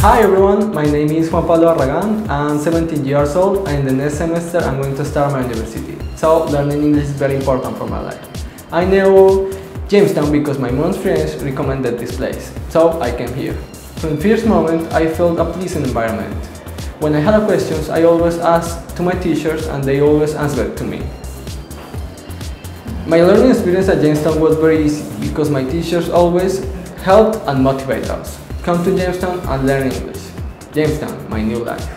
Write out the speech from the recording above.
Hi everyone, my name is Juan Pablo Barragan, I'm 17 years old and in the next semester I'm going to start my university. So learning English is very important for my life. I know Jamestown because my mom's friends recommended this place, so I came here. From the first moment I felt a pleasant environment. When I had questions I always asked to my teachers and they always answered to me. My learning experience at Jamestown was very easy because my teachers always helped and motivated us. Come to Jamestown and learn English. Jamestown, my new life.